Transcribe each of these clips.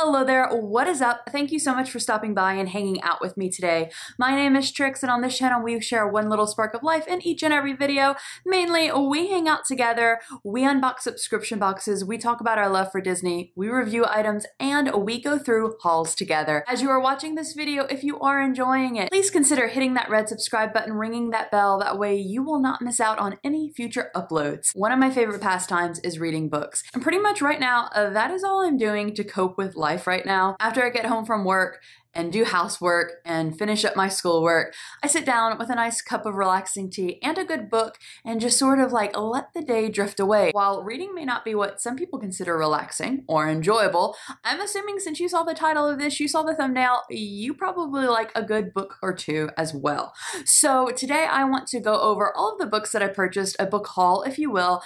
Hello there, what is up? Thank you so much for stopping by and hanging out with me today. My name is Trix and on this channel we share one little spark of life in each and every video. Mainly, we hang out together, we unbox subscription boxes, we talk about our love for Disney, we review items, and we go through hauls together. As you are watching this video, if you are enjoying it, please consider hitting that red subscribe button, ringing that bell, that way you will not miss out on any future uploads. One of my favorite pastimes is reading books, and pretty much right now, uh, that is all I'm doing to cope with life life right now. After I get home from work, and do housework and finish up my schoolwork, I sit down with a nice cup of relaxing tea and a good book and just sort of like let the day drift away. While reading may not be what some people consider relaxing or enjoyable, I'm assuming since you saw the title of this, you saw the thumbnail, you probably like a good book or two as well. So today I want to go over all of the books that I purchased, a book haul, if you will,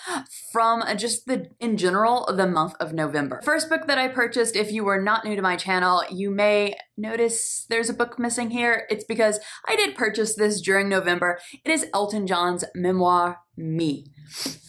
from just the, in general, the month of November. First book that I purchased, if you were not new to my channel, you may notice there's a book missing here, it's because I did purchase this during November. It is Elton John's memoir, Me.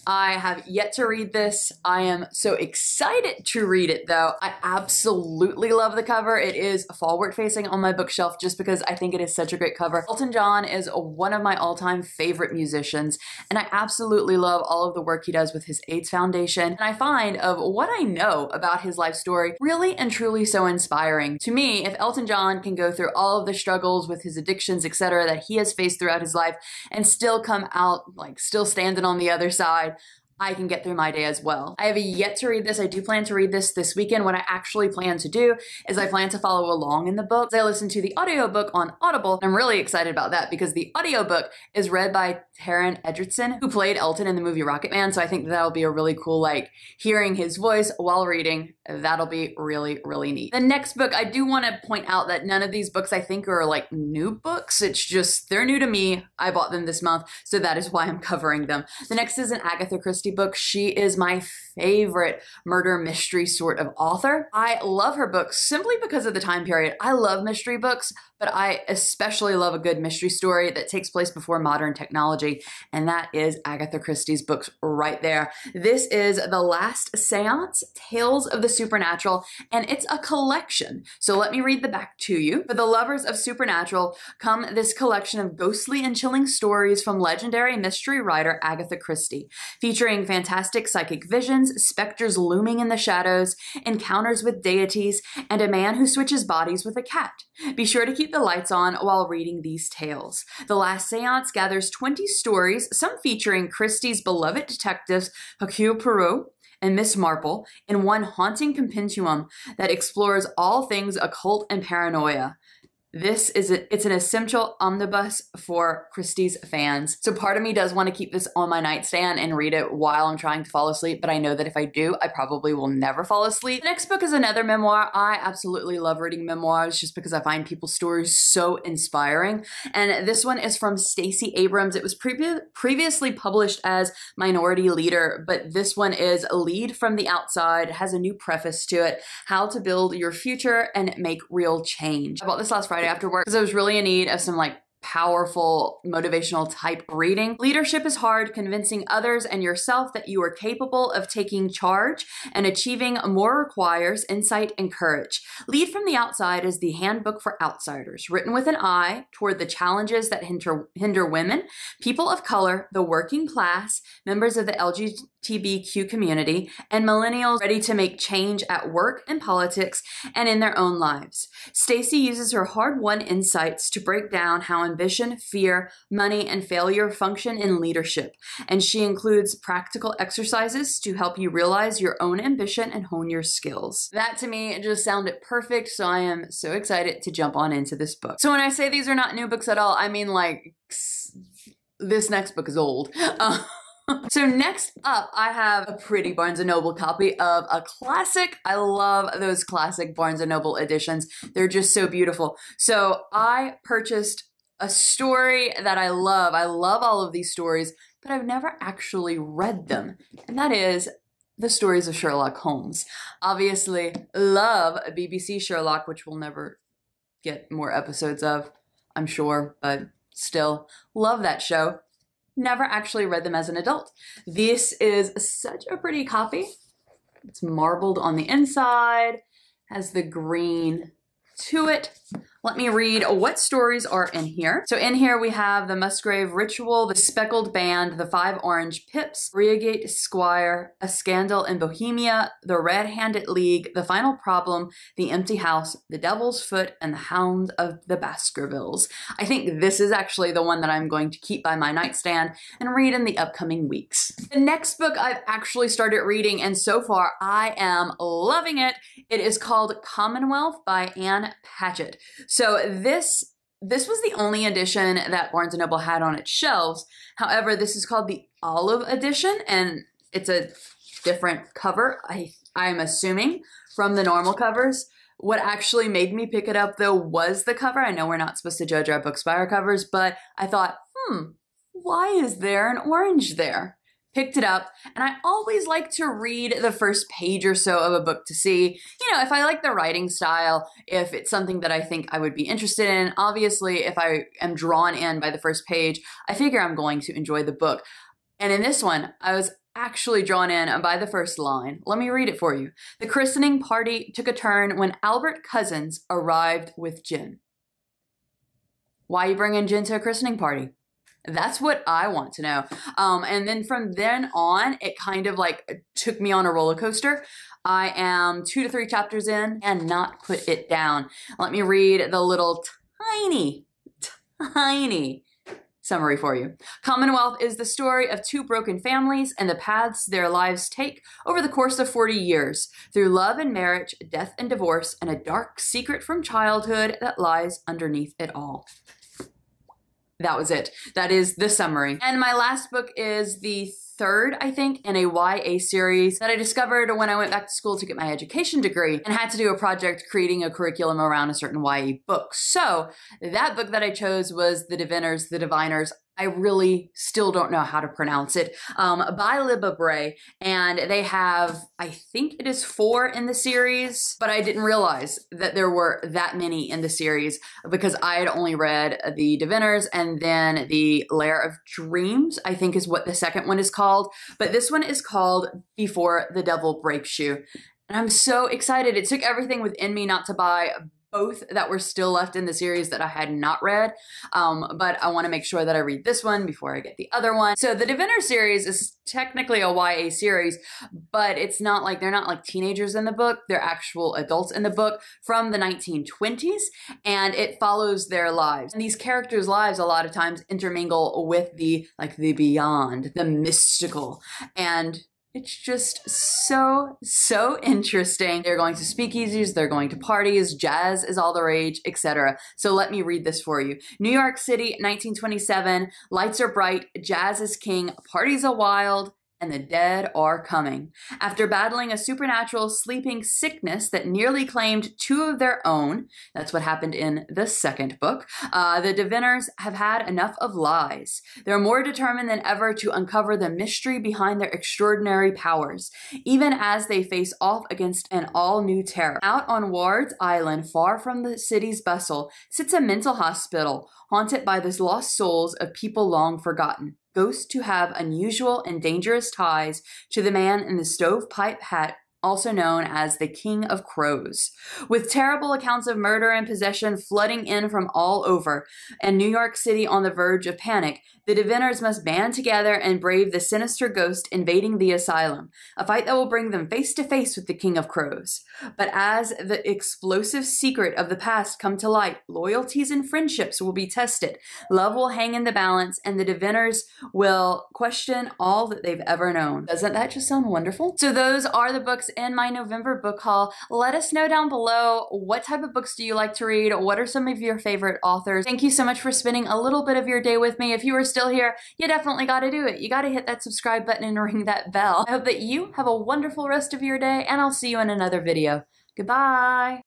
I have yet to read this. I am so excited to read it though. I absolutely love the cover. It is forward facing on my bookshelf just because I think it is such a great cover. Elton John is one of my all time favorite musicians and I absolutely love all of the work he does with his AIDS Foundation. And I find of what I know about his life story really and truly so inspiring. To me, if Elton John can go through all of the struggles with his addictions, etc., that he has faced throughout his life and still come out like still standing on the other side I can get through my day as well. I have yet to read this. I do plan to read this this weekend. What I actually plan to do is I plan to follow along in the book. I listen to the audiobook on Audible. I'm really excited about that because the audiobook is read by Taron Egerton, who played Elton in the movie Rocketman. So I think that'll be a really cool, like, hearing his voice while reading. That'll be really, really neat. The next book, I do want to point out that none of these books I think are like new books. It's just, they're new to me. I bought them this month. So that is why I'm covering them. The next is an Agatha Christie book. She is my favorite murder mystery sort of author. I love her books simply because of the time period. I love mystery books, but I especially love a good mystery story that takes place before modern technology, and that is Agatha Christie's books right there. This is The Last Seance, Tales of the Supernatural, and it's a collection. So let me read the back to you. For the lovers of supernatural come this collection of ghostly and chilling stories from legendary mystery writer Agatha Christie, featuring fantastic psychic visions, specters looming in the shadows, encounters with deities, and a man who switches bodies with a cat. Be sure to keep the lights on while reading these tales. The Last Seance gathers 20 stories, some featuring Christie's beloved detectives Hercule Poirot, and Miss Marple in one haunting compendium that explores all things occult and paranoia. This is a, it's an essential omnibus for Christie's fans. So part of me does want to keep this on my nightstand and read it while I'm trying to fall asleep, but I know that if I do, I probably will never fall asleep. The next book is another memoir. I absolutely love reading memoirs just because I find people's stories so inspiring. And this one is from Stacey Abrams. It was pre previously published as Minority Leader, but this one is Lead from the Outside. It has a new preface to it, How to Build Your Future and Make Real Change. I bought this last Friday after work because I was really in need of some like powerful motivational type reading. Leadership is hard, convincing others and yourself that you are capable of taking charge and achieving more requires insight and courage. Lead from the Outside is the handbook for outsiders, written with an eye toward the challenges that hinder, hinder women, people of color, the working class, members of the LGBTQ community, and millennials ready to make change at work and politics and in their own lives. Stacey uses her hard-won insights to break down how ambition, fear, money, and failure function in leadership, and she includes practical exercises to help you realize your own ambition and hone your skills. That to me just sounded perfect, so I am so excited to jump on into this book. So when I say these are not new books at all, I mean like this next book is old. Um, So next up, I have a pretty Barnes & Noble copy of a classic. I love those classic Barnes & Noble editions. They're just so beautiful. So I purchased a story that I love. I love all of these stories, but I've never actually read them. And that is the stories of Sherlock Holmes. Obviously, love BBC Sherlock, which we'll never get more episodes of, I'm sure, but still love that show. Never actually read them as an adult. This is such a pretty copy. It's marbled on the inside, has the green to it. Let me read what stories are in here. So in here we have the Musgrave Ritual, the Speckled Band, the Five Orange Pips, Reigate Squire, A Scandal in Bohemia, The Red-Handed League, The Final Problem, The Empty House, The Devil's Foot, and The Hound of the Baskervilles. I think this is actually the one that I'm going to keep by my nightstand and read in the upcoming weeks. The next book I've actually started reading and so far I am loving it. It is called Commonwealth by Ann Patchett. So this this was the only edition that Barnes & Noble had on its shelves. However, this is called the Olive edition and it's a different cover, I, I'm assuming, from the normal covers. What actually made me pick it up though was the cover. I know we're not supposed to judge our books by our covers, but I thought, hmm, why is there an orange there? Picked it up, and I always like to read the first page or so of a book to see, you know, if I like the writing style, if it's something that I think I would be interested in. Obviously, if I am drawn in by the first page, I figure I'm going to enjoy the book. And in this one, I was actually drawn in by the first line. Let me read it for you. The christening party took a turn when Albert Cousins arrived with gin. Why you bringing gin to a christening party? That's what I want to know. Um, and then from then on, it kind of like took me on a roller coaster. I am two to three chapters in and not put it down. Let me read the little tiny, tiny summary for you. Commonwealth is the story of two broken families and the paths their lives take over the course of 40 years through love and marriage, death and divorce, and a dark secret from childhood that lies underneath it all that was it. That is the summary. And my last book is the third, I think, in a YA series that I discovered when I went back to school to get my education degree and had to do a project creating a curriculum around a certain YA book. So that book that I chose was The Diviners, The Diviners. I really still don't know how to pronounce it, um, by Libba Bray. And they have, I think it is four in the series, but I didn't realize that there were that many in the series because I had only read The Diviners and then The Lair of Dreams, I think is what the second one is called. But this one is called Before the Devil Breaks You. And I'm so excited. It took everything within me not to buy both that were still left in the series that I had not read, um, but I want to make sure that I read this one before I get the other one. So the Diviner series is technically a YA series, but it's not like they're not like teenagers in the book. They're actual adults in the book from the 1920s, and it follows their lives. And these characters' lives a lot of times intermingle with the like the beyond, the mystical, and it's just so, so interesting. They're going to speakeasies, they're going to parties, jazz is all the rage, etc. So let me read this for you. New York City, 1927, lights are bright, jazz is king, parties are wild, and the dead are coming. After battling a supernatural sleeping sickness that nearly claimed two of their own, that's what happened in the second book, uh, the diviners have had enough of lies. They're more determined than ever to uncover the mystery behind their extraordinary powers, even as they face off against an all new terror. Out on Ward's Island, far from the city's bustle, sits a mental hospital haunted by the lost souls of people long forgotten ghosts to have unusual and dangerous ties to the man in the stovepipe hat also known as the King of Crows. With terrible accounts of murder and possession flooding in from all over, and New York City on the verge of panic, the diviners must band together and brave the sinister ghost invading the asylum, a fight that will bring them face to face with the King of Crows. But as the explosive secret of the past come to light, loyalties and friendships will be tested, love will hang in the balance, and the diviners will question all that they've ever known. Doesn't that just sound wonderful? So those are the books in my November book haul. Let us know down below what type of books do you like to read? What are some of your favorite authors? Thank you so much for spending a little bit of your day with me. If you are still here, you definitely got to do it. You got to hit that subscribe button and ring that bell. I hope that you have a wonderful rest of your day and I'll see you in another video. Goodbye.